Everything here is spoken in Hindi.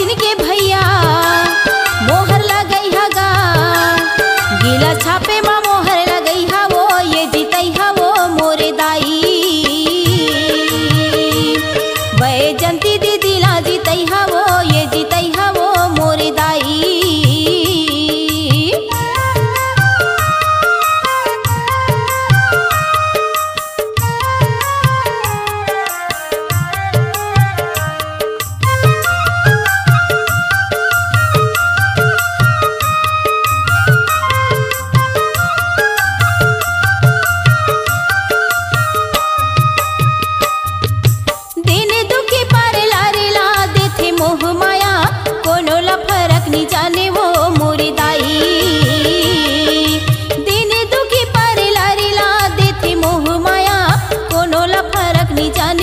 के भैया, मोहर लग गई हगा। गीला छापे मा मोहर लगई वो ये जीत है वो मोरे दाई। बैजंती दीदी ला जीतई हवो चल